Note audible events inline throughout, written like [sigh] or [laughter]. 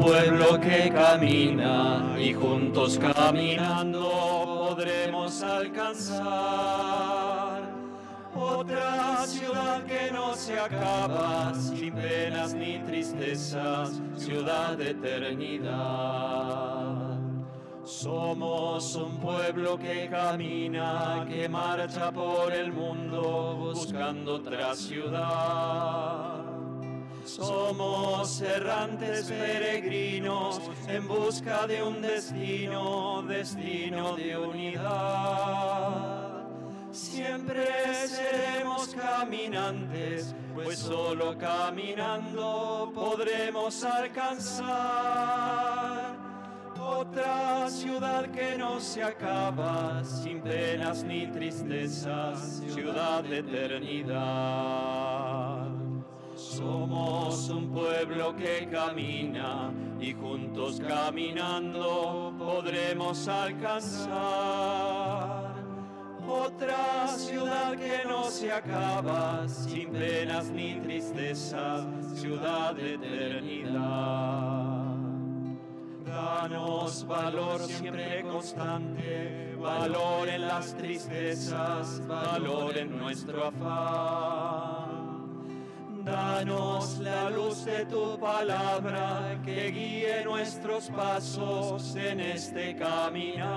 Pueblo que camina y juntos caminando podremos alcanzar otra ciudad que no se acaba sin penas ni tristezas, ciudad de eternidad. Somos un pueblo que camina, que marcha por el mundo buscando otra ciudad. Somos errantes peregrinos en busca de un destino, destino de unidad. Siempre seremos caminantes, pues solo caminando podremos alcanzar otra ciudad que no se acaba, sin penas ni tristezas, ciudad de eternidad. Somos un pueblo que camina y juntos caminando podremos alcanzar otra ciudad que no se acaba, sin penas ni tristezas, ciudad de eternidad. Danos valor siempre constante, valor en las tristezas, valor en nuestro afán. Danos la luz de tu palabra que guíe nuestros pasos en este caminar.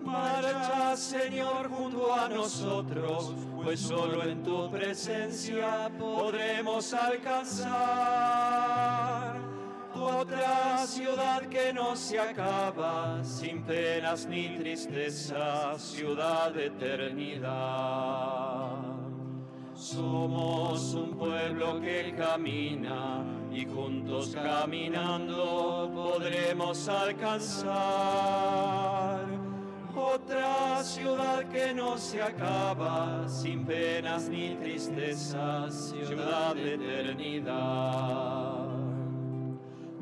Marcha, Señor, junto a nosotros, pues solo en tu presencia podremos alcanzar otra ciudad que no se acaba, sin penas ni tristezas, ciudad de eternidad. Somos un pueblo que camina y juntos caminando podremos alcanzar otra ciudad que no se acaba, sin penas ni tristezas, ciudad de eternidad.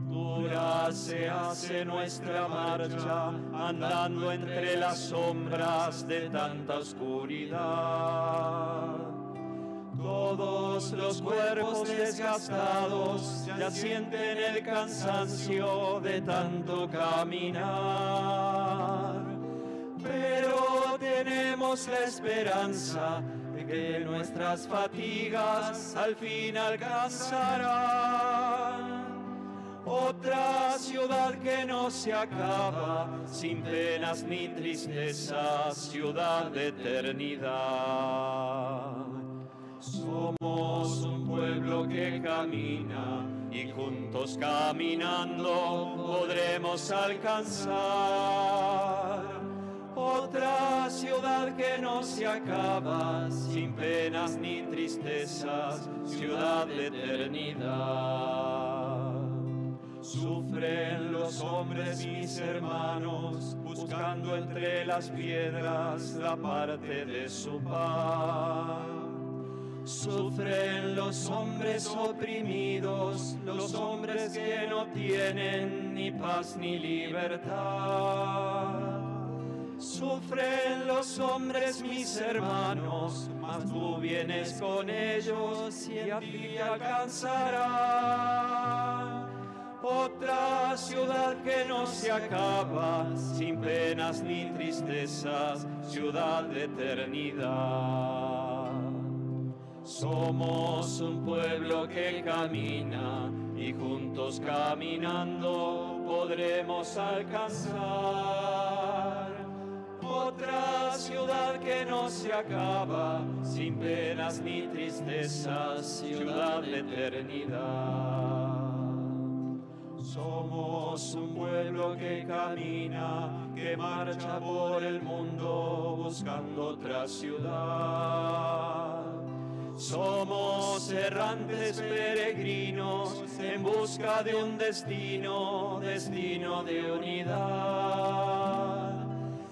Dura se hace nuestra marcha, andando entre las sombras de tanta oscuridad. Todos los cuerpos desgastados ya sienten el cansancio de tanto caminar. Pero tenemos la esperanza de que nuestras fatigas al fin alcanzarán. Otra ciudad que no se acaba, sin penas ni tristezas, ciudad de eternidad. Somos un pueblo que camina y juntos caminando podremos alcanzar otra ciudad que no se acaba, sin penas ni tristezas, ciudad de eternidad. Sufren los hombres mis hermanos, buscando entre las piedras la parte de su pan. Sufren los hombres oprimidos, los hombres que no tienen ni paz ni libertad. Sufren los hombres mis hermanos, mas tú vienes con ellos y a ti alcanzarán. Otra ciudad que no se acaba, sin penas ni tristezas, ciudad de eternidad. Somos un pueblo que camina y juntos caminando podremos alcanzar otra ciudad que no se acaba, sin penas ni tristezas, ciudad de eternidad. Somos un pueblo que camina, que marcha por el mundo buscando otra ciudad. Somos errantes peregrinos en busca de un destino, destino de unidad.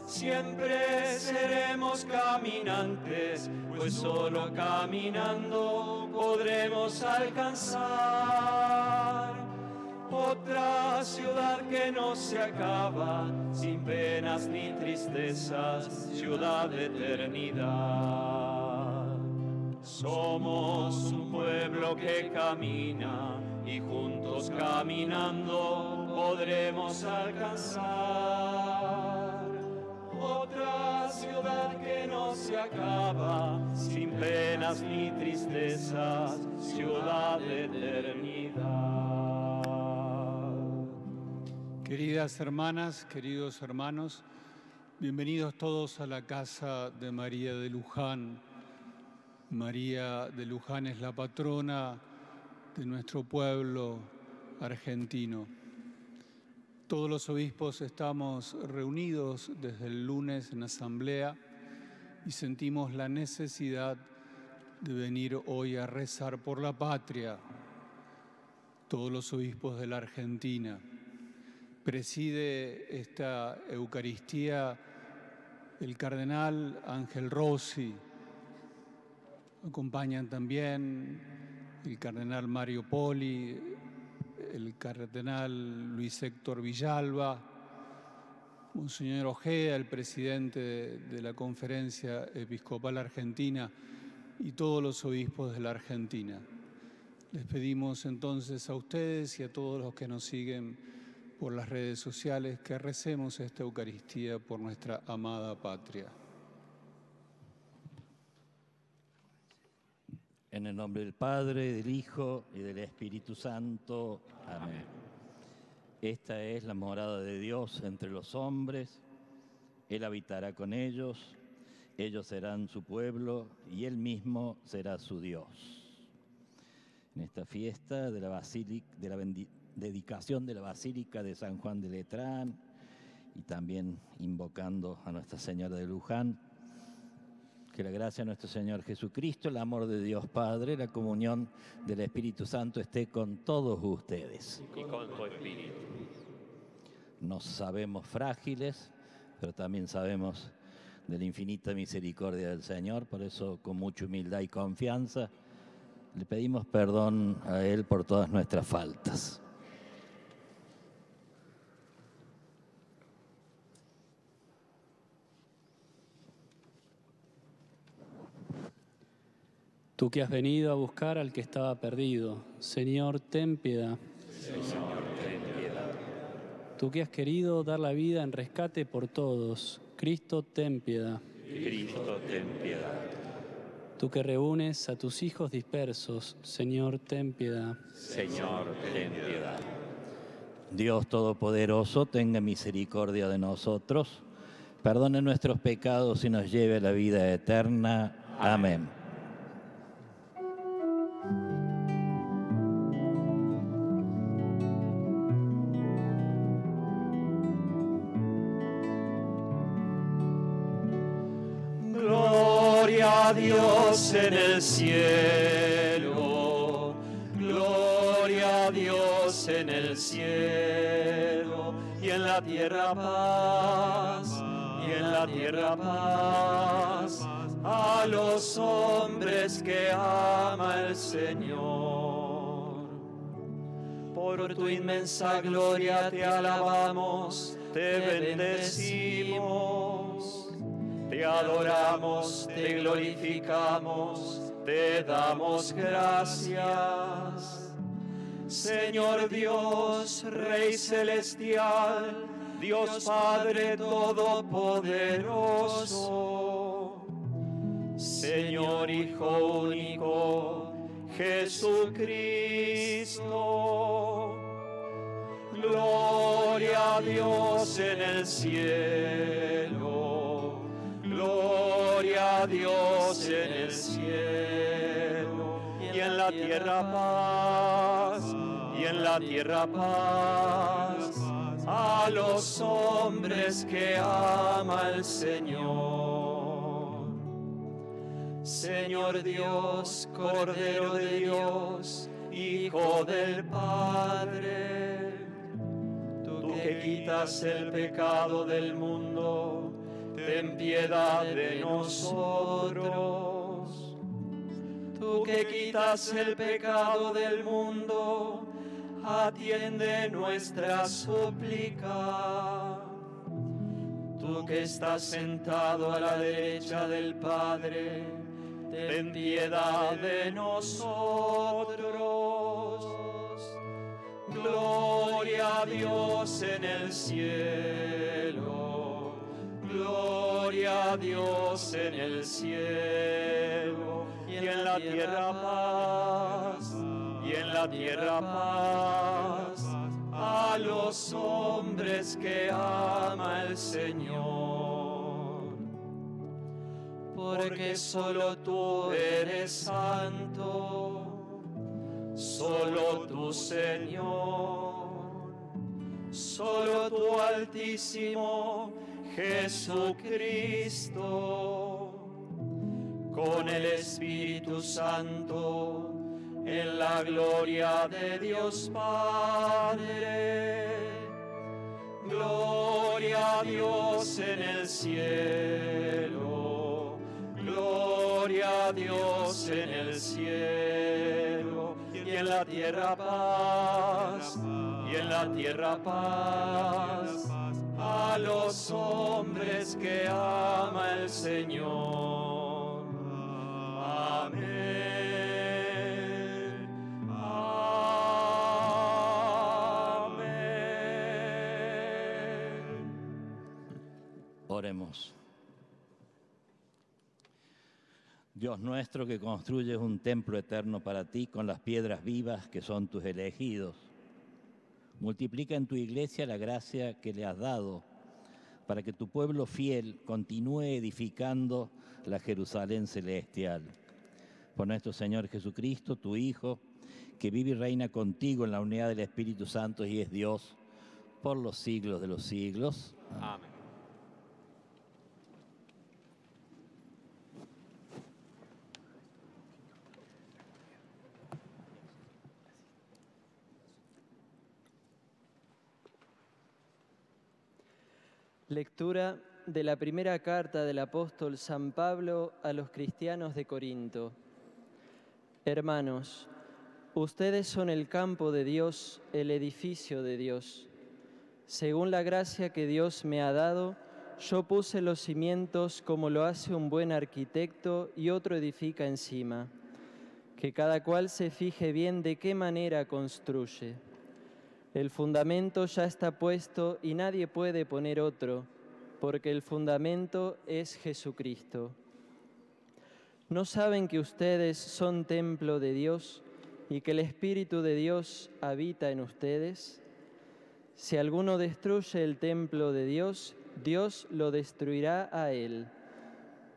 Siempre seremos caminantes, pues solo caminando podremos alcanzar otra ciudad que no se acaba, sin penas ni tristezas, ciudad de eternidad. Somos un pueblo que camina y juntos caminando podremos alcanzar otra ciudad que no se acaba, sin penas ni tristezas, ciudad de eternidad. Queridas hermanas, queridos hermanos, bienvenidos todos a la casa de María de Luján. María de Luján es la patrona de nuestro pueblo argentino. Todos los obispos estamos reunidos desde el lunes en asamblea y sentimos la necesidad de venir hoy a rezar por la patria. Todos los obispos de la Argentina. Preside esta Eucaristía el cardenal Ángel Rossi. Acompañan también el cardenal Mario Poli, el cardenal Luis Héctor Villalba, Monseñor Ojeda, el presidente de, la Conferencia Episcopal Argentina y todos los obispos de la Argentina. Les pedimos entonces a ustedes y a todos los que nos siguen por las redes sociales que recemos esta Eucaristía por nuestra amada patria. En el nombre del Padre, del Hijo y del Espíritu Santo. Amén. Esta es la morada de Dios entre los hombres. Él habitará con ellos. Ellos serán su pueblo y Él mismo será su Dios. En esta fiesta de la, basílica, de la dedicación de la Basílica de San Juan de Letrán y también invocando a Nuestra Señora de Luján, que la gracia de nuestro Señor Jesucristo, el amor de Dios Padre, la comunión del Espíritu Santo esté con todos ustedes. Y con tu espíritu. Nos sabemos frágiles, pero también sabemos de la infinita misericordia del Señor, por eso con mucha humildad y confianza le pedimos perdón a Él por todas nuestras faltas. Tú que has venido a buscar al que estaba perdido, Señor, ten piedad. Señor, ten piedad. Tú que has querido dar la vida en rescate por todos, Cristo, ten piedad. Cristo, ten piedad. Tú que reúnes a tus hijos dispersos, Señor, ten piedad. Señor, ten piedad. Dios Todopoderoso, tenga misericordia de nosotros, perdone nuestros pecados y nos lleve a la vida eterna. Amén. Dios en el cielo, gloria a Dios en el cielo, y en la tierra paz, y en la tierra paz, a los hombres que ama el Señor. Por tu inmensa gloria te alabamos, te bendecimos. Te adoramos, te glorificamos, te damos gracias. Señor Dios, Rey celestial, Dios Padre Todopoderoso, Señor Hijo único, Jesucristo. Gloria a Dios en el cielo. Dios en el cielo y en la tierra paz, y en la tierra paz a los hombres que ama el Señor. Señor Dios, Cordero de Dios, Hijo del Padre, tú que quitas el pecado del mundo, ten piedad de nosotros. Tú que quitas el pecado del mundo, atiende nuestra súplica. Tú que estás sentado a la derecha del Padre, ten piedad de nosotros. Gloria a Dios en el cielo, gloria a Dios en el cielo, y en la tierra paz, y en la tierra paz, a los hombres que ama el Señor. Porque solo tú eres santo Solo tu Señor, solo tu Altísimo Jesucristo, con el Espíritu Santo, en la gloria de Dios Padre. Gloria a Dios en el cielo, gloria a Dios en el cielo y en la tierra paz, y en la tierra paz, a los hombres que ama el Señor. Amén. Amén. Oremos. Dios nuestro que construyes un templo eterno para ti con las piedras vivas que son tus elegidos. Multiplica en tu iglesia la gracia que le has dado para que tu pueblo fiel continúe edificando la Jerusalén celestial. Por nuestro Señor Jesucristo, tu Hijo, que vive y reina contigo en la unidad del Espíritu Santo y es Dios por los siglos de los siglos. Amén. Lectura de la primera carta del apóstol San Pablo a los cristianos de Corinto. Hermanos, ustedes son el campo de Dios, el edificio de Dios. Según la gracia que Dios me ha dado, yo puse los cimientos como lo hace un buen arquitecto y otro edifica encima. Que cada cual se fije bien de qué manera construye. El fundamento ya está puesto y nadie puede poner otro, porque el fundamento es Jesucristo. ¿No saben que ustedes son templo de Dios y que el Espíritu de Dios habita en ustedes? Si alguno destruye el templo de Dios, Dios lo destruirá a él,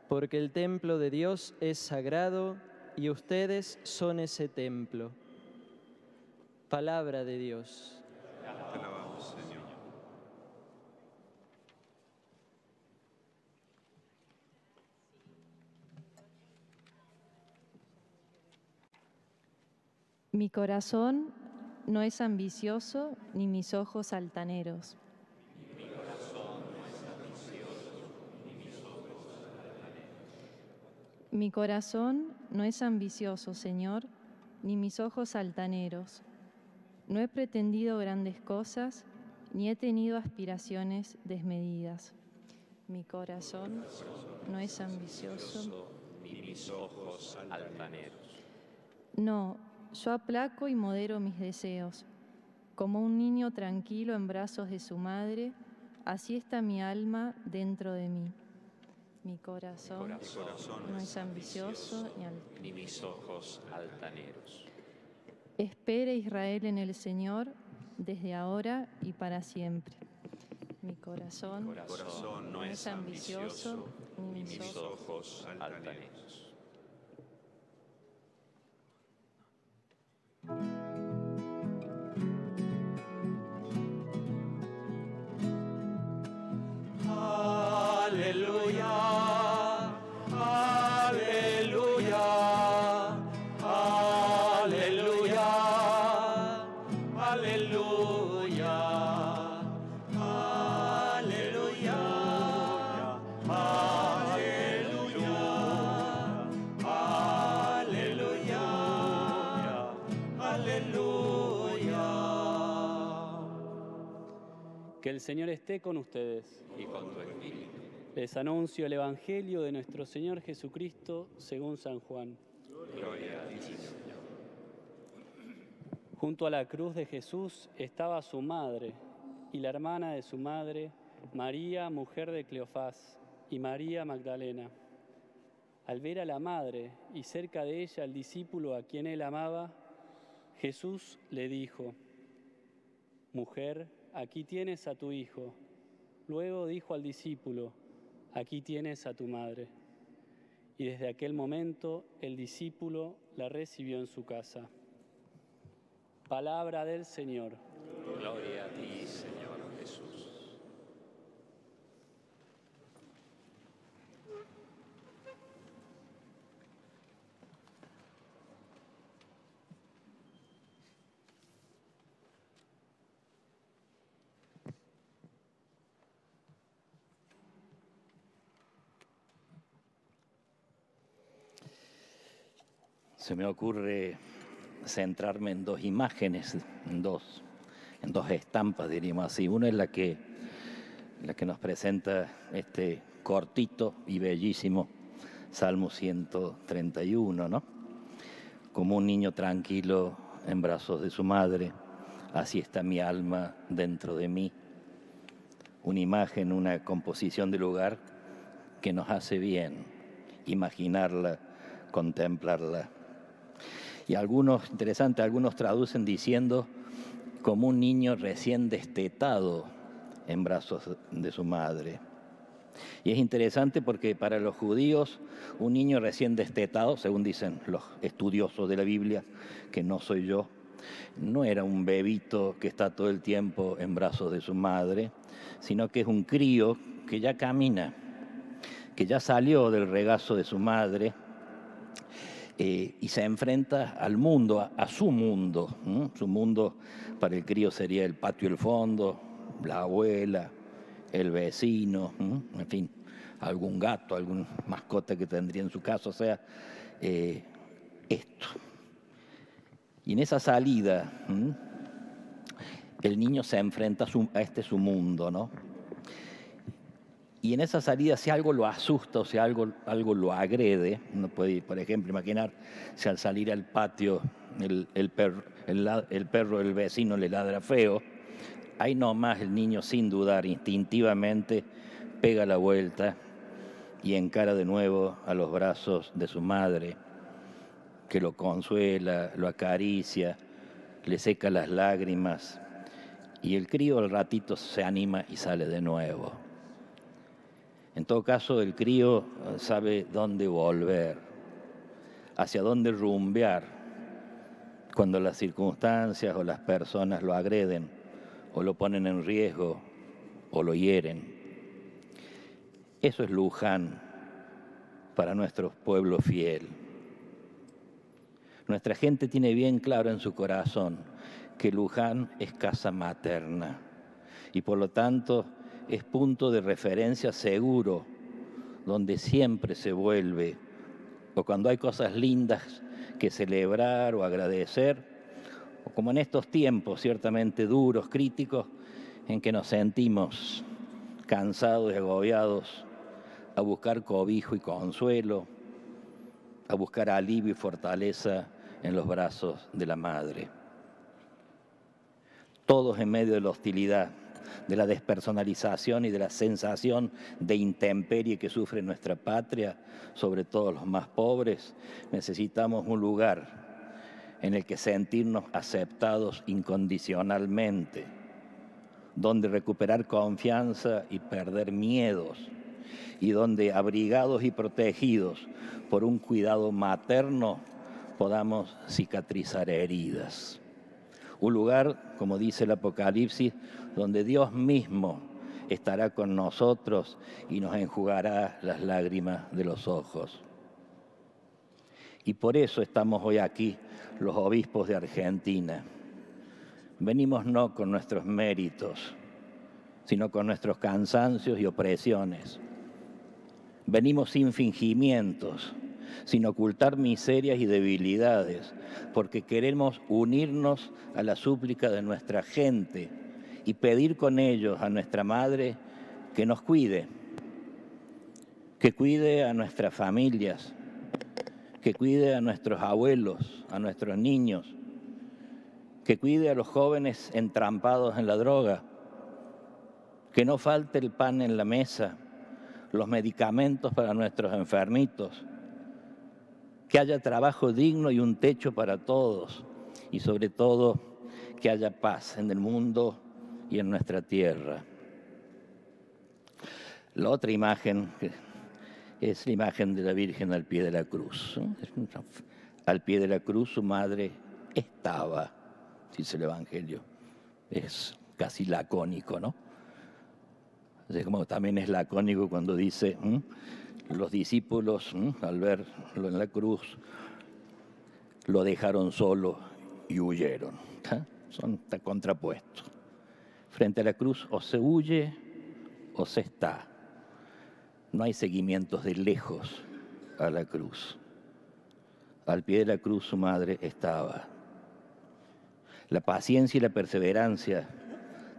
porque el templo de Dios es sagrado y ustedes son ese templo. Palabra de Dios. Te alabamos, Señor. Mi corazón no es ambicioso ni mis ojos altaneros. Mi corazón no es ambicioso, Señor, ni mis ojos altaneros. No he pretendido grandes cosas, ni he tenido aspiraciones desmedidas. Mi corazón no es ambicioso, ni mis ojos altaneros. No, yo aplaco y modero mis deseos. Como un niño tranquilo en brazos de su madre, así está mi alma dentro de mí. Mi corazón no es ambicioso ni mis ojos altaneros. Espere Israel en el Señor desde ahora y para siempre. Mi corazón Corazón no es ambicioso ni ni mis ojos altaneros. Señor esté con ustedes. Y con tu espíritu. Les anuncio el Evangelio de nuestro Señor Jesucristo según San Juan. Gloria a ti, Señor. Junto a la cruz de Jesús estaba su madre y la hermana de su madre, María, mujer de Cleofás, y María Magdalena. Al ver a la madre y cerca de ella al discípulo a quien él amaba, Jesús le dijo, Mujer, aquí tienes a tu hijo. Luego dijo al discípulo, Aquí tienes a tu madre. Y desde aquel momento el discípulo la recibió en su casa. Palabra del Señor. Gloria a ti, Señor Jesús. Se me ocurre centrarme en dos imágenes, en dos, en dos estampas, diríamos así. Una es la que, la que nos presenta este cortito y bellísimo Salmo 131, ¿no? Como un niño tranquilo en brazos de su madre, así está mi alma dentro de mí. Una imagen, una composición de lugar que nos hace bien imaginarla, contemplarla. Y algunos, interesante, algunos traducen diciendo como un niño recién destetado en brazos de su madre. Y es interesante porque para los judíos un niño recién destetado, según dicen los estudiosos de la Biblia, que no soy yo, no era un bebito que está todo el tiempo en brazos de su madre, sino que es un crío que ya camina, que ya salió del regazo de su madre eh, y se enfrenta al mundo, a, su mundo. Su mundo para el crío sería el patio, el fondo, la abuela, el vecino, en fin, algún gato, algún mascota que tendría en su casa, o sea, eh, esto. Y en esa salida, el niño se enfrenta a este su mundo, ¿no? Y en esa salida, si algo lo asusta o si algo, algo lo agrede, uno puede, por ejemplo, imaginar si al salir al patio el, perro, el, el perro del vecino le ladra feo, ahí nomás el niño sin dudar instintivamente pega la vuelta y encara de nuevo a los brazos de su madre, que lo consuela, lo acaricia, le seca las lágrimas y el crío al ratito se anima y sale de nuevo. En todo caso, el crío eh, sabe dónde volver, hacia dónde rumbear cuando las circunstancias o las personas lo agreden o lo ponen en riesgo o lo hieren. Eso es Luján para nuestro pueblo fiel. Nuestra gente tiene bien claro en su corazón que Luján es casa materna y por lo tanto es punto de referencia seguro donde siempre se vuelve o cuando hay cosas lindas que celebrar o agradecer o como en estos tiempos ciertamente duros, críticos, en que nos sentimos cansados y agobiados a buscar cobijo y consuelo, a buscar alivio y fortaleza en los brazos de la madre. Todos en medio de la hostilidad, de la despersonalización y de la sensación de intemperie que sufre nuestra patria, sobre todo los más pobres, necesitamos un lugar en el que sentirnos aceptados incondicionalmente, donde recuperar confianza y perder miedos, y donde abrigados y protegidos por un cuidado materno podamos cicatrizar heridas. Un lugar, como dice el Apocalipsis, donde Dios mismo estará con nosotros y nos enjugará las lágrimas de los ojos. Y por eso estamos hoy aquí, los obispos de Argentina. Venimos no con nuestros méritos, sino con nuestros cansancios y opresiones. Venimos sin fingimientos, sin ocultar miserias y debilidades, porque queremos unirnos a la súplica de nuestra gente y pedir con ellos a nuestra Madre que nos cuide, que cuide a nuestras familias, que cuide a nuestros abuelos, a nuestros niños, que cuide a los jóvenes entrampados en la droga, que no falte el pan en la mesa, los medicamentos para nuestros enfermitos, que haya trabajo digno y un techo para todos y sobre todo que haya paz en el mundo y en nuestra tierra. La otra imagen [laughs] es la imagen de la Virgen al pie de la cruz. Al pie de la cruz su madre estaba, dice el Evangelio. Es casi lacónico, ¿no? también es lacónico cuando dice, los discípulos al verlo en la cruz lo dejaron solo y huyeron. Son contrapuestos. Frente a la cruz o se huye o se está. No hay seguimientos de lejos a la cruz. Al pie de la cruz su madre estaba. La paciencia y la perseverancia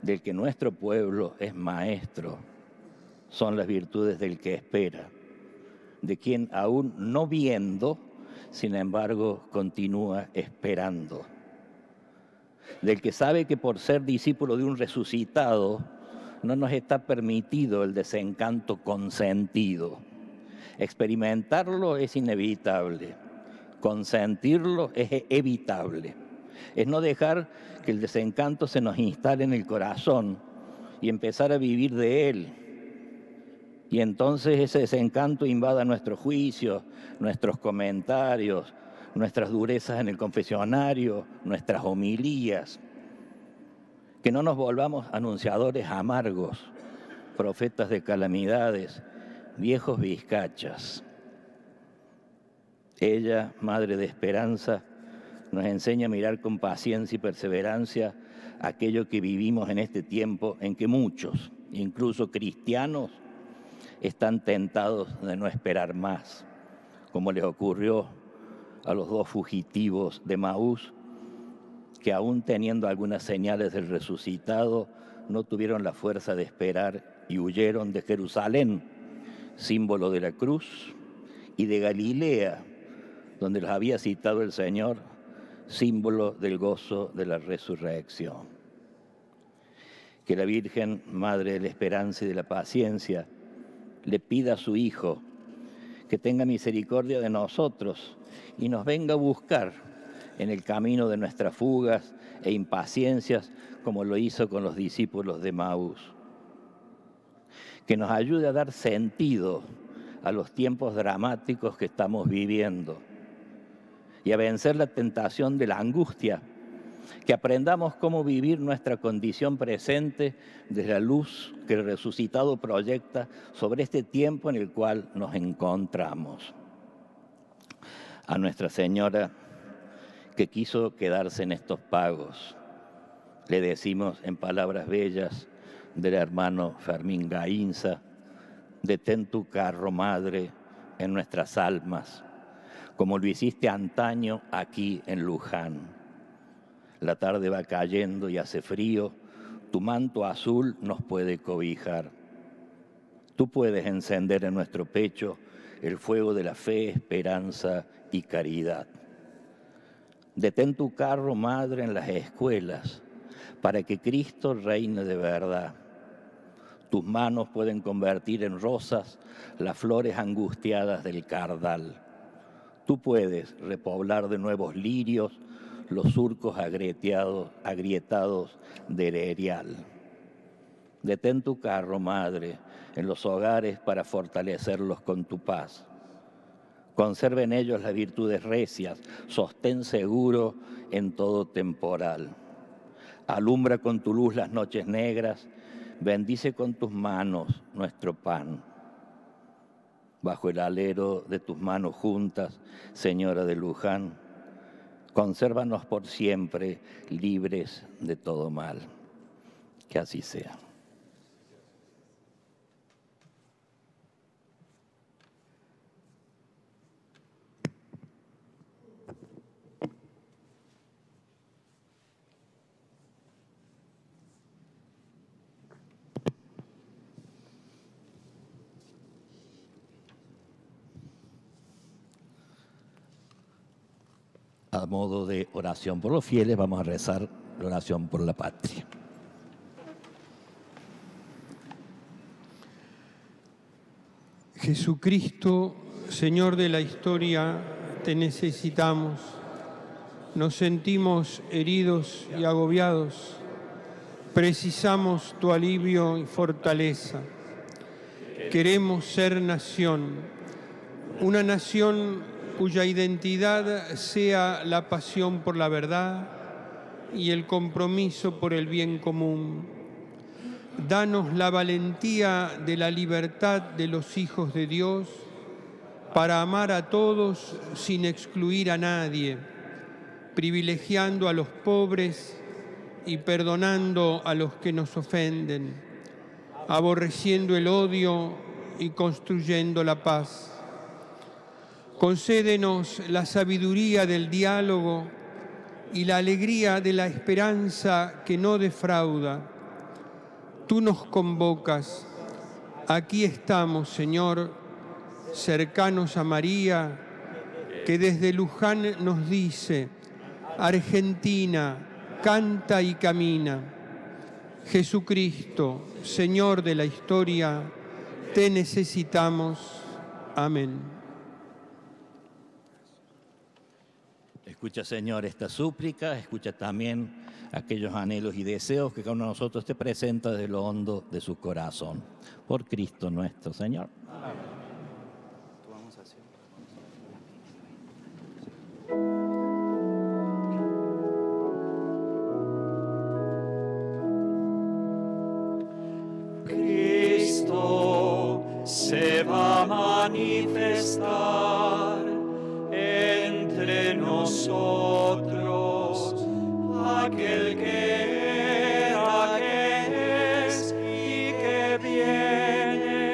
del que nuestro pueblo es maestro son las virtudes del que espera, de quien aún no viendo, sin embargo, continúa esperando, del que sabe que por ser discípulo de un resucitado, no nos está permitido el desencanto consentido. Experimentarlo es inevitable, consentirlo es evitable. Es no dejar que el desencanto se nos instale en el corazón y empezar a vivir de él. Y entonces ese desencanto invada nuestros juicios, nuestros comentarios, nuestras durezas en el confesionario, nuestras homilías que no nos volvamos anunciadores amargos, profetas de calamidades, viejos vizcachas. Ella, Madre de Esperanza, nos enseña a mirar con paciencia y perseverancia aquello que vivimos en este tiempo en que muchos, incluso cristianos, están tentados de no esperar más, como les ocurrió a los dos fugitivos de Maús que aún teniendo algunas señales del resucitado, no tuvieron la fuerza de esperar y huyeron de Jerusalén, símbolo de la cruz, y de Galilea, donde los había citado el Señor, símbolo del gozo de la resurrección. Que la Virgen, Madre de la Esperanza y de la Paciencia, le pida a su Hijo que tenga misericordia de nosotros y nos venga a buscar en el camino de nuestras fugas e impaciencias, como lo hizo con los discípulos de Maús. Que nos ayude a dar sentido a los tiempos dramáticos que estamos viviendo y a vencer la tentación de la angustia. Que aprendamos cómo vivir nuestra condición presente desde la luz que el resucitado proyecta sobre este tiempo en el cual nos encontramos. A Nuestra Señora que quiso quedarse en estos pagos. Le decimos en palabras bellas del hermano Fermín Gainza, detén tu carro, madre, en nuestras almas, como lo hiciste antaño aquí en Luján. La tarde va cayendo y hace frío, tu manto azul nos puede cobijar. Tú puedes encender en nuestro pecho el fuego de la fe, esperanza y caridad. Detén tu carro, madre, en las escuelas para que Cristo reine de verdad. Tus manos pueden convertir en rosas las flores angustiadas del cardal. Tú puedes repoblar de nuevos lirios los surcos agrietados, agrietados del erial. Detén tu carro, madre, en los hogares para fortalecerlos con tu paz. Conserve en ellos las virtudes recias, sostén seguro en todo temporal. Alumbra con tu luz las noches negras, bendice con tus manos nuestro pan. Bajo el alero de tus manos juntas, Señora de Luján, consérvanos por siempre libres de todo mal. Que así sea. A modo de oración por los fieles, vamos a rezar la oración por la patria. Jesucristo, Señor de la historia, te necesitamos. Nos sentimos heridos y agobiados. Precisamos tu alivio y fortaleza. Queremos ser nación, una nación cuya identidad sea la pasión por la verdad y el compromiso por el bien común danos la valentía de la libertad de los hijos de Dios para amar a todos sin excluir a nadie, privilegiando a los pobres y perdonando a los que nos ofenden, aborreciendo el odio y construyendo la paz. Concédenos la sabiduría del diálogo y la alegría de la esperanza que no defrauda tú nos convocas. Aquí estamos, Señor, cercanos a María, que desde Luján nos dice, Argentina, canta y camina. Jesucristo, Señor de la historia, te necesitamos. Amén. Escucha, Señor, esta súplica, escucha también aquellos anhelos y deseos que cada uno de nosotros te presenta desde lo hondo de su corazón. Por Cristo nuestro Señor. Cristo se va a manifestar nosotros aquel que era, que es y que viene.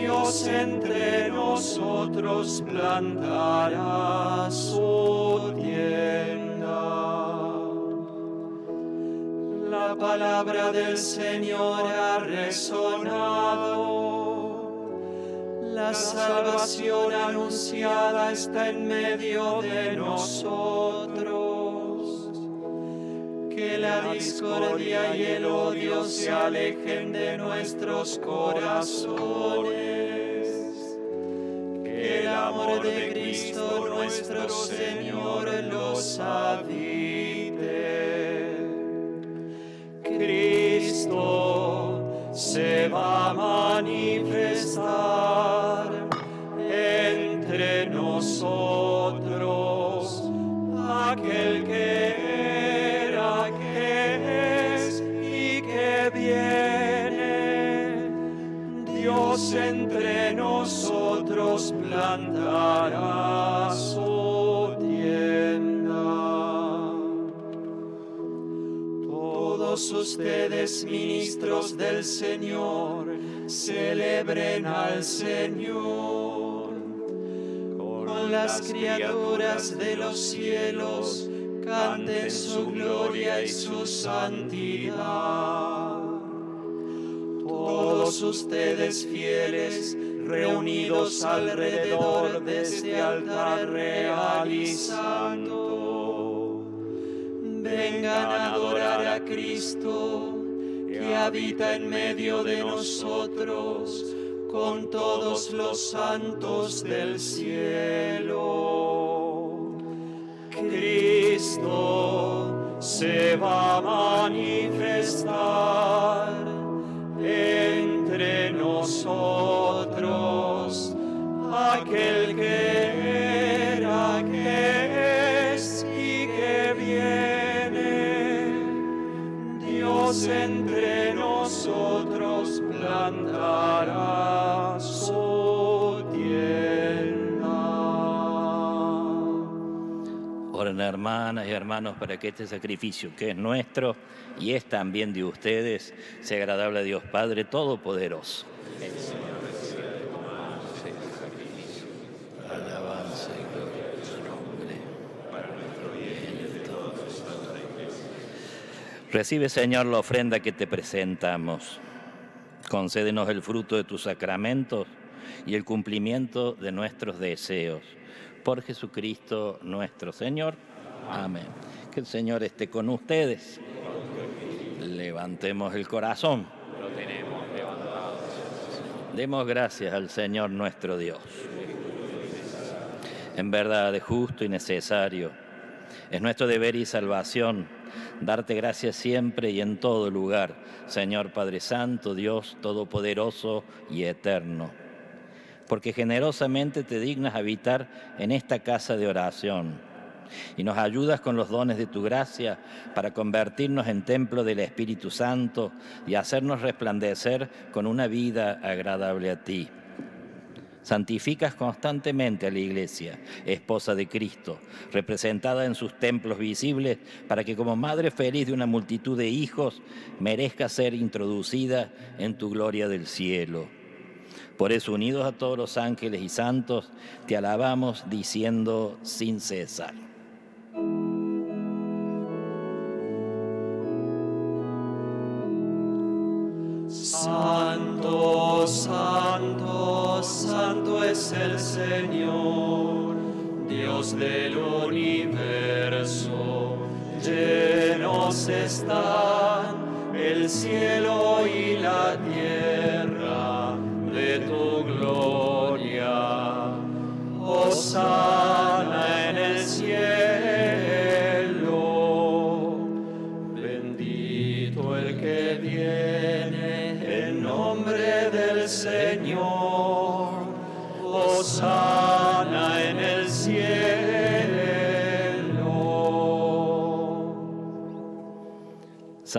Dios entre nosotros plantará su tienda. La palabra del Señor salvación anunciada está en medio de nosotros. Que la discordia y el odio se alejen de nuestros corazones. Que el amor de Cristo nuestro Señor los habite. Cristo se va a manifestar ustedes, ministros del Señor, celebren al Señor. Con las criaturas de los cielos, canten su gloria y su santidad. Todos ustedes fieles, reunidos alrededor de este altar real y santo, vengan a adorar a Cristo que habita en medio de nosotros con todos los santos del cielo. Cristo se va a manifestar entre nosotros, aquel que entre nosotros plantará su tienda. Oren hermanas y hermanos para que este sacrificio que es nuestro y es también de ustedes sea agradable a Dios Padre Todopoderoso. Alabanza y gloria a su nombre. Recibe, Señor, la ofrenda que te presentamos. Concédenos el fruto de tus sacramentos y el cumplimiento de nuestros deseos. Por Jesucristo nuestro Señor. Amén. Que el Señor esté con ustedes. Levantemos el corazón. Lo tenemos. Demos gracias al Señor nuestro Dios. En verdad es justo y necesario. Es nuestro deber y salvación darte gracias siempre y en todo lugar, Señor Padre Santo, Dios Todopoderoso y Eterno. Porque generosamente te dignas habitar en esta casa de oración y nos ayudas con los dones de tu gracia para convertirnos en templo del Espíritu Santo y hacernos resplandecer con una vida agradable a ti. Santificas constantemente a la Iglesia, esposa de Cristo, representada en sus templos visibles, para que como madre feliz de una multitud de hijos merezca ser introducida en tu gloria del cielo. Por eso, unidos a todos los ángeles y santos, te alabamos diciendo sin cesar. Santo, santo, es el Señor, Dios del universo. Llenos están el cielo y la tierra de tu gloria. Osana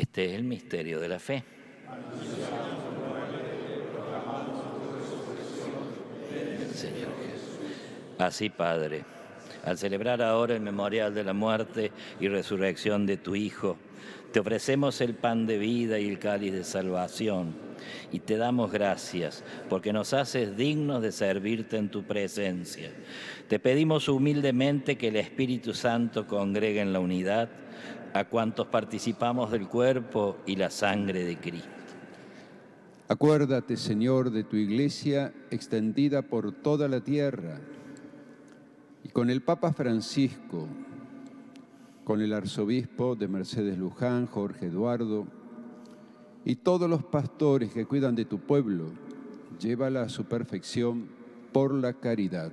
Este es el misterio de la fe. Señor. Así, Padre, al celebrar ahora el memorial de la muerte y resurrección de tu Hijo, te ofrecemos el pan de vida y el cáliz de salvación y te damos gracias porque nos haces dignos de servirte en tu presencia. Te pedimos humildemente que el Espíritu Santo congregue en la unidad a cuantos participamos del cuerpo y la sangre de Cristo. Acuérdate, Señor, de tu iglesia extendida por toda la tierra y con el Papa Francisco, con el arzobispo de Mercedes Luján, Jorge Eduardo, y todos los pastores que cuidan de tu pueblo, llévala a su perfección por la caridad.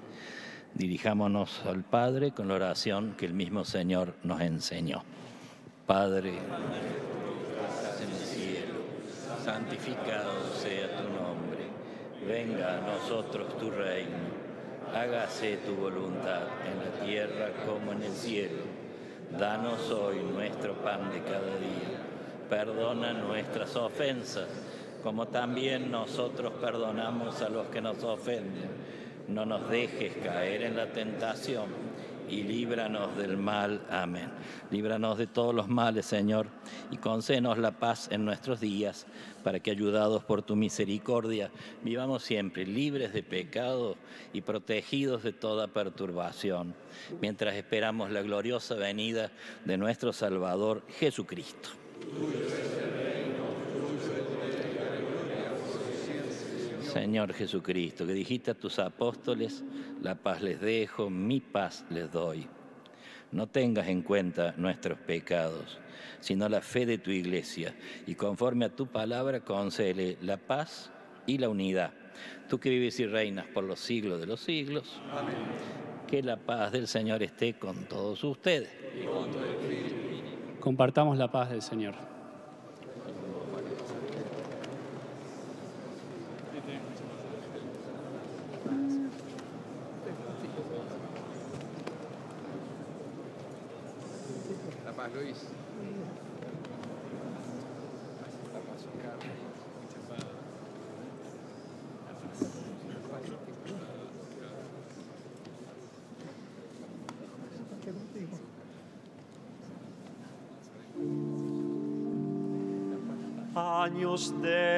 Dirijámonos al Padre con la oración que el mismo Señor nos enseñó. Padre, en el cielo, santificado sea tu nombre, venga a nosotros tu reino, hágase tu voluntad en la tierra como en el cielo. Danos hoy nuestro pan de cada día, perdona nuestras ofensas, como también nosotros perdonamos a los que nos ofenden. No nos dejes caer en la tentación y líbranos del mal. Amén. Líbranos de todos los males, Señor, y concédenos la paz en nuestros días, para que, ayudados por tu misericordia, vivamos siempre libres de pecado y protegidos de toda perturbación, mientras esperamos la gloriosa venida de nuestro Salvador Jesucristo. Señor Jesucristo, que dijiste a tus apóstoles, la paz les dejo, mi paz les doy. No tengas en cuenta nuestros pecados, sino la fe de tu iglesia, y conforme a tu palabra concede la paz y la unidad. Tú que vives y reinas por los siglos de los siglos, que la paz del Señor esté con todos ustedes. Compartamos la paz del Señor. Luis. Agnus Dei,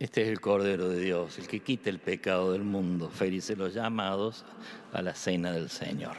Este es el Cordero de Dios, el que quita el pecado del mundo. Felices los llamados a la cena del Señor.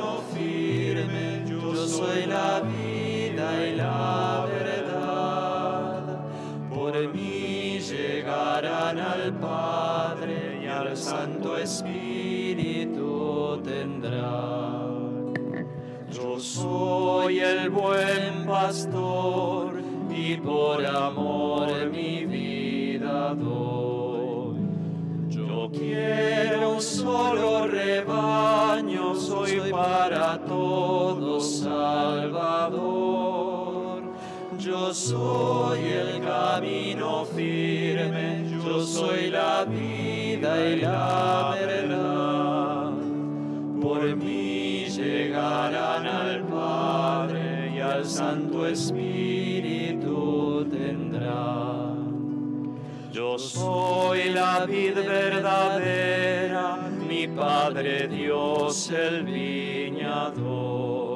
Camino firme, yo soy la vida y la verdad. Por mí llegarán al Padre y al Santo Espíritu tendrán. Yo soy el buen pastor y por amor mi vida doy. Yo quiero un solo rebaño, para todos Salvador. Yo soy el camino firme, yo soy la vida y la verdad. Por mí llegarán al Padre y al Santo Espíritu tendrán. Yo soy la vid verdadera, Padre Dios el viñador.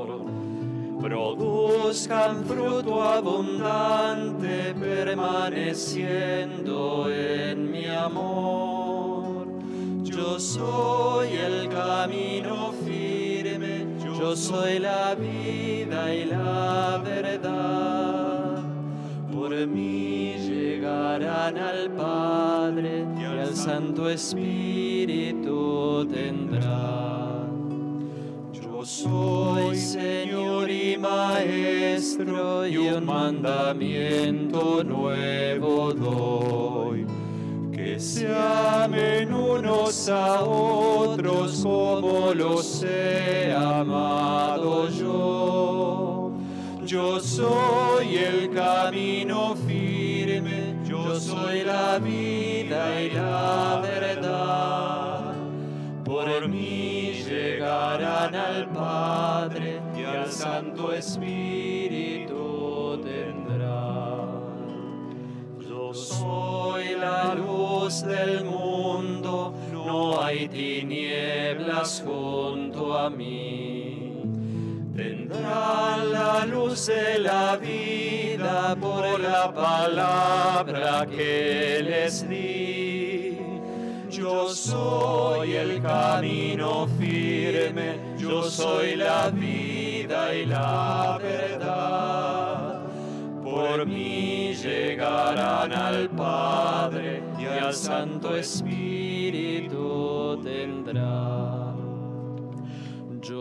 Produzcan fruto abundante, permaneciendo en mi amor. Yo soy el camino firme, yo soy la vida y la verdad. Por mí llegarán al Padre Santo Espíritu tendrán. Yo soy Señor y Maestro y un mandamiento nuevo doy. Que se amen unos a otros como los he amado yo. Yo soy el camino firme, soy la vida y la verdad. Por mí llegarán al Padre y al Santo Espíritu tendrán. Yo soy la luz del mundo, no hay tinieblas junto a mí. Tendrán la luz de la vida por la palabra que les di. Yo soy el camino firme, yo soy la vida y la verdad. Por mí llegarán al Padre y al Santo Espíritu tendrán.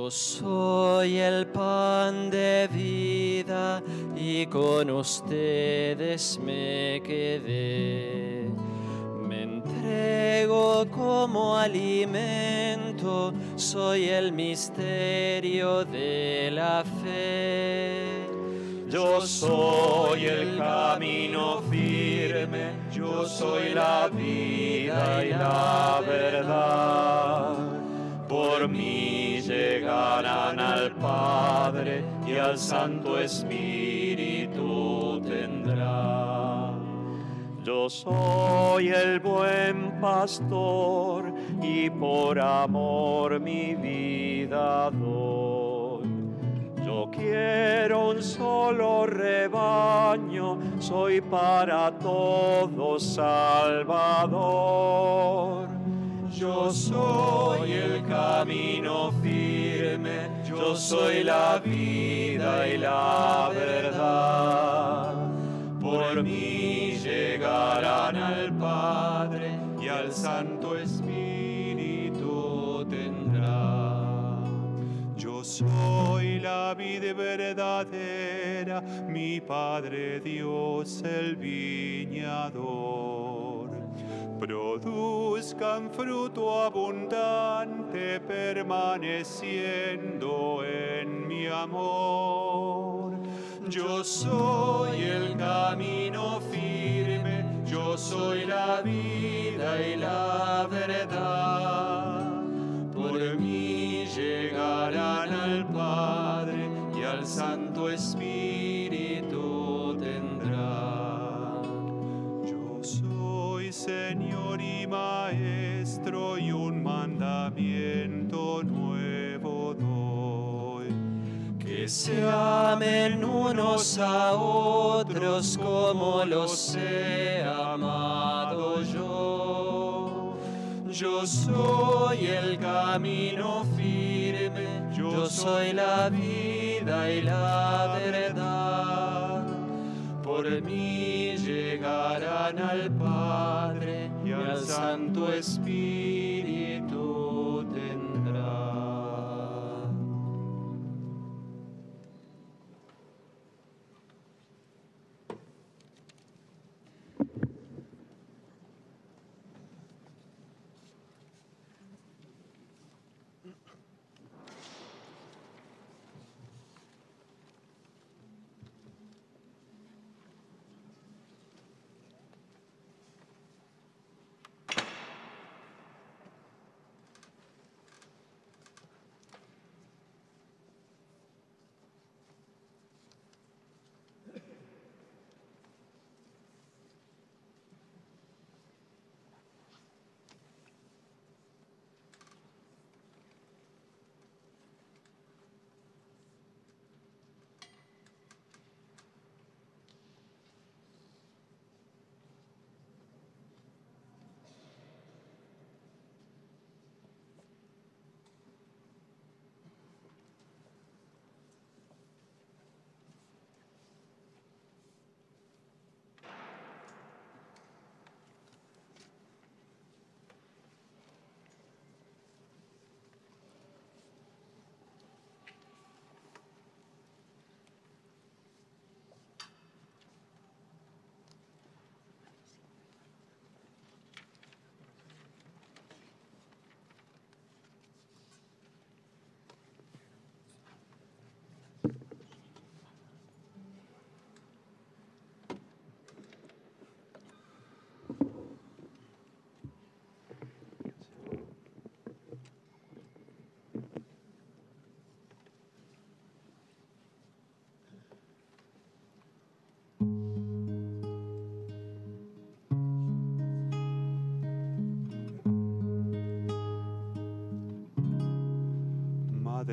Yo soy el pan de vida y con ustedes me quedé. Me entrego como alimento, soy el misterio de la fe. Yo soy el camino firme, yo soy la vida y la verdad. Por mí llegarán al Padre y al Santo Espíritu tendrán. Yo soy el buen pastor y por amor mi vida doy. Yo quiero un solo rebaño, soy para todos Salvador. Yo soy el camino firme, yo soy la vida y la verdad. Por mí llegarán al Padre y al Santo Espíritu tendrán. Yo soy la vida verdadera, mi Padre Dios el viñador. Produzcan fruto abundante, permaneciendo en mi amor. Yo soy el camino firme, yo soy la vida y la verdad. Por mí llegarán al Padre y al Santo Espíritu Maestro y un mandamiento nuevo doy. Que se amen unos a otros como los he amado yo. Yo soy el camino firme, Yo soy la vida y la verdad. Por mí llegarán al Padre al Santo Espíritu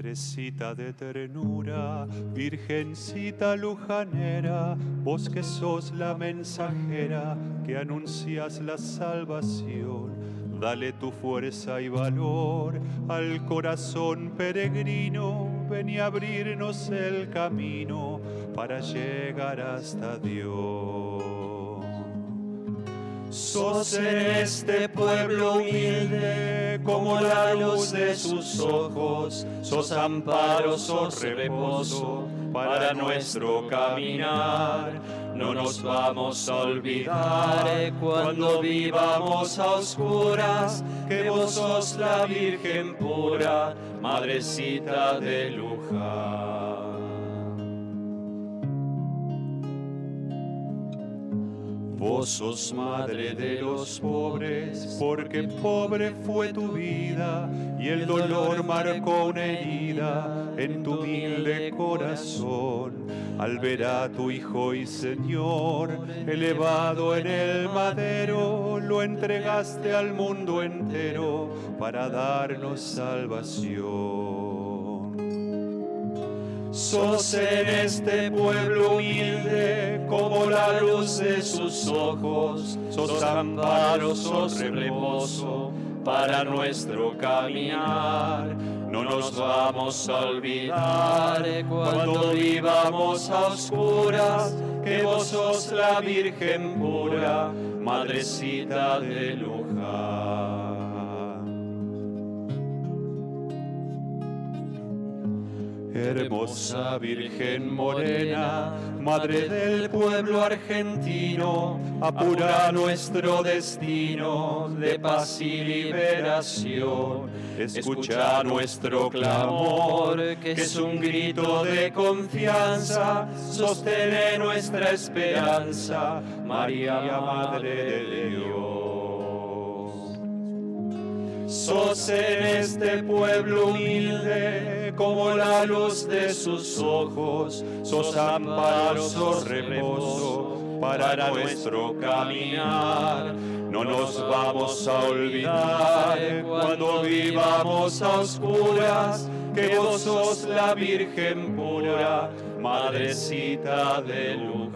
Madrecita de ternura, Virgencita lujanera, vos que sos la mensajera que anuncias la salvación, dale tu fuerza y valor al corazón peregrino, ven y abrirnos el camino para llegar hasta Dios. Sos en este pueblo humilde como la luz de sus ojos, sos amparo, sos reposo para nuestro caminar. No nos vamos a olvidar cuando vivamos a oscuras que vos sos la Virgen pura, Madrecita de Luján. Vos sos madre de los pobres, porque pobre fue tu vida y el dolor marcó una herida en tu humilde corazón. Al ver a tu Hijo y Señor elevado en el madero, lo entregaste al mundo entero para darnos salvación. Sos en este pueblo humilde como la luz de sus ojos, sos amparo, sos reposo para nuestro caminar. No nos vamos a olvidar cuando vivamos a oscuras que vos sos la Virgen pura, Madrecita de Luján. Hermosa Virgen Morena, Madre del pueblo argentino, apura nuestro destino de paz y liberación. Escucha nuestro clamor, que es un grito de confianza, sostene nuestra esperanza, María, Madre de Dios. Sos en este pueblo humilde como la luz de sus ojos, sos amparo, reposo para nuestro caminar. No nos vamos a olvidar cuando vivamos a oscuras que vos sos la Virgen pura, Madrecita de Luján.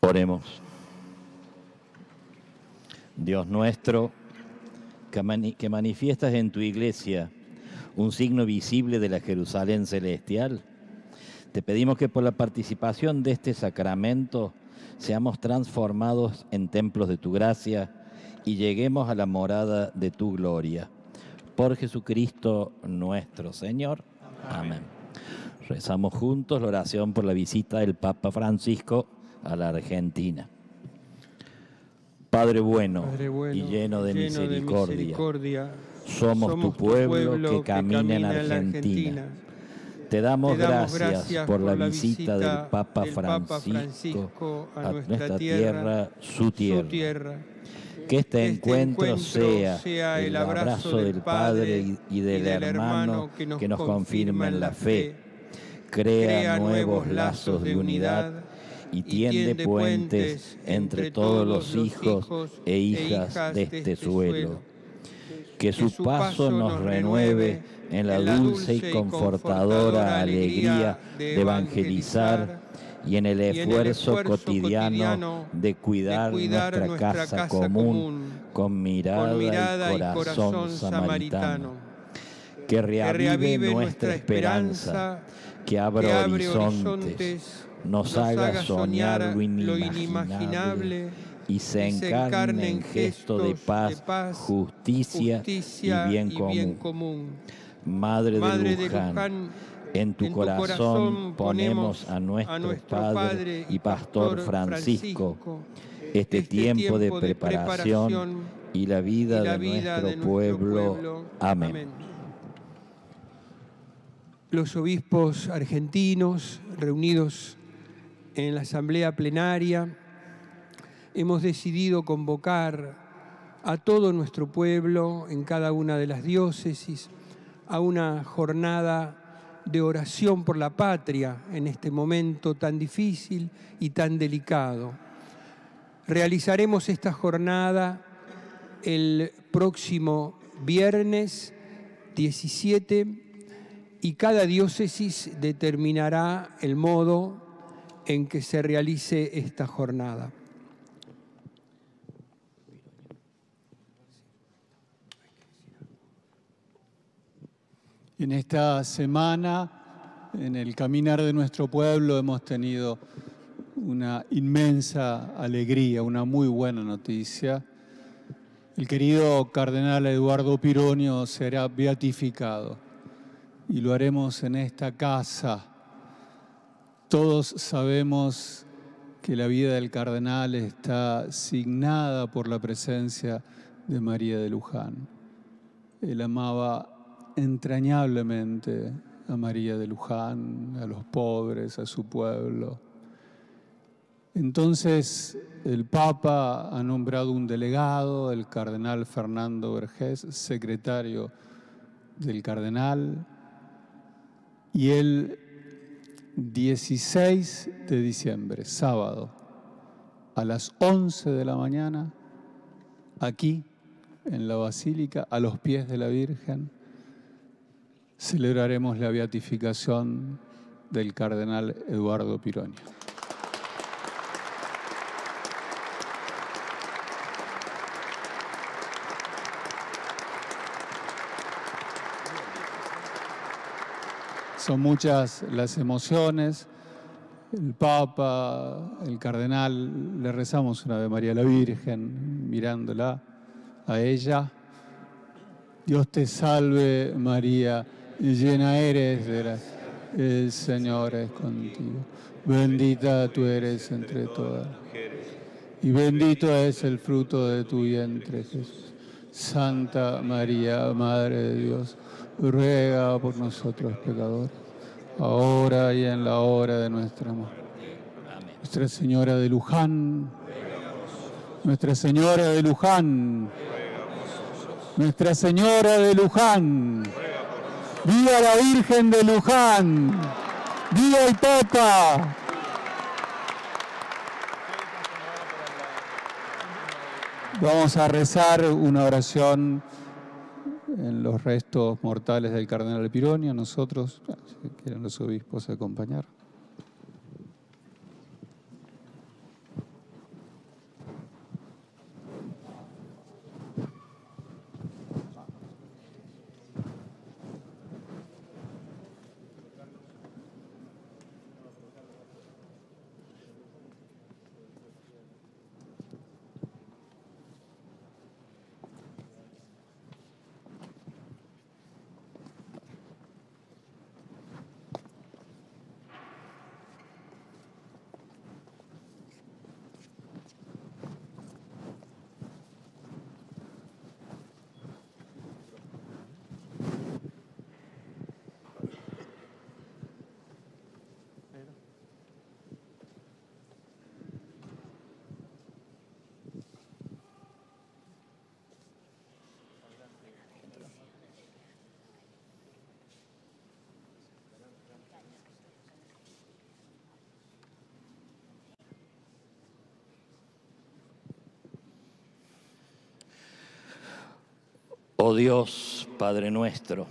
Oremos. Dios nuestro, que, mani- que manifiestas en tu iglesia un signo visible de la Jerusalén celestial, te pedimos que por la participación de este sacramento seamos transformados en templos de tu gracia y lleguemos a la morada de tu gloria. Por Jesucristo nuestro Señor. Amén. Rezamos juntos la oración por la visita del Papa Francisco a la Argentina. Padre bueno, Padre bueno, y lleno de misericordia, misericordia, somos, tu pueblo, que camina en Argentina. Te damos, Te damos gracias, gracias por la por la visita visita del Papa Francisco, Francisco a a nuestra tierra, su tierra. su tierra. Que este, este encuentro, sea, sea el abrazo del Padre y, y del, hermano que nos, confirma en la fe, crea, nuevos lazos de unidad y tiende puentes entre todos los hijos e hijas de este suelo. Que su paso nos renueve en la dulce y confortadora alegría de evangelizar y en el esfuerzo cotidiano de cuidar nuestra casa común con mirada y corazón samaritano. Que reavive nuestra esperanza, que abra horizontes, nos haga soñar lo inimaginable y se encarne en gesto de paz, justicia y bien común. Madre de Luján, en tu corazón ponemos a nuestro Padre y Pastor Francisco este tiempo de preparación y la vida de nuestro pueblo. Amén. Los obispos argentinos reunidos en la asamblea plenaria hemos decidido convocar a todo nuestro pueblo en cada una de las diócesis a una jornada de oración por la patria en este momento tan difícil y tan delicado. Realizaremos esta jornada el próximo viernes 17 y cada diócesis determinará el modo en que se realice esta jornada. En esta semana, en el caminar de nuestro pueblo, hemos tenido una inmensa alegría, una muy buena noticia. El querido cardenal Eduardo Pironio será beatificado y lo haremos en esta casa. Todos sabemos que la vida del cardenal está signada por la presencia de María de Luján. Él amaba entrañablemente a María de Luján, a los pobres, a su pueblo. Entonces el Papa ha nombrado un delegado, el cardenal Fernando Vergés, secretario del cardenal, y el 16 de diciembre, sábado, a las 11 de la mañana, aquí en la Basílica, a los pies de la Virgen, celebraremos la beatificación del cardenal Eduardo Pironio. Son muchas las emociones. El Papa, el cardenal, le rezamos una Ave María la Virgen, mirándola a ella. Dios te salve María, llena eres de gracia. El Señor es contigo. Bendita tú eres entre todas. Y bendito es el fruto de tu vientre, Jesús. Santa María, Madre de Dios, ruega por nosotros pecadores, ahora y en la hora de nuestra muerte. Nuestra Señora de Luján, Nuestra Señora de Luján, Nuestra Señora de Luján, viva la Virgen de Luján, viva el Papa. Vamos a rezar una oración en los restos mortales del cardenal Pironio, nosotros, si quieren los obispos acompañar. Oh Dios, Padre nuestro,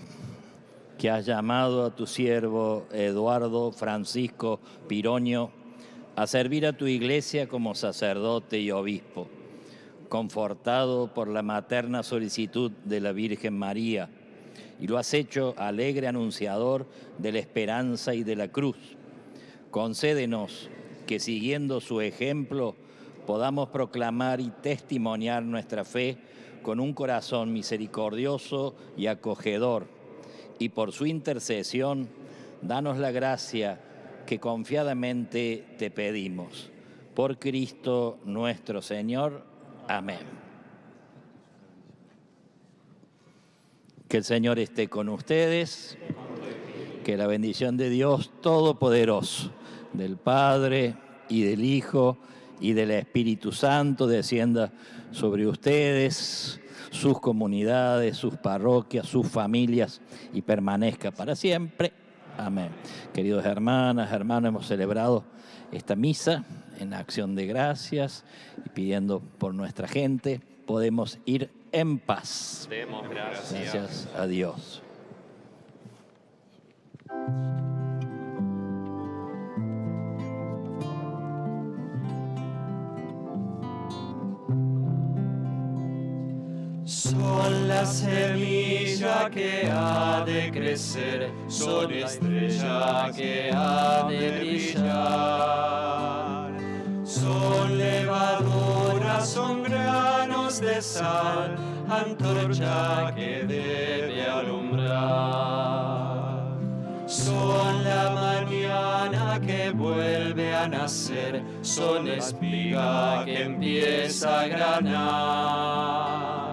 que has llamado a tu siervo Eduardo Francisco Piroño a servir a tu iglesia como sacerdote y obispo, confortado por la materna solicitud de la Virgen María, y lo has hecho alegre anunciador de la esperanza y de la cruz. Concédenos que siguiendo su ejemplo podamos proclamar y testimoniar nuestra fe con un corazón misericordioso y acogedor, y por su intercesión, danos la gracia que confiadamente te pedimos. Por Cristo nuestro Señor. Amén. Que el Señor esté con ustedes, que la bendición de Dios Todopoderoso, del Padre y del Hijo y del Espíritu Santo descienda sobre ustedes, sus comunidades, sus parroquias, sus familias y permanezca para siempre. Amén. Queridos hermanas, hermanos, hemos celebrado esta misa en acción de gracias y pidiendo por nuestra gente. Podemos ir en paz. Demos gracias. Gracias a Dios. Son la semilla que ha de crecer, son estrella que ha de brillar. Son levadura, son granos de sal, antorcha que debe alumbrar. Son la mañana que vuelve a nacer, son espiga que empieza a granar.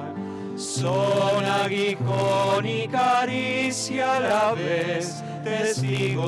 Son aguijón y caricia a la vez, testigo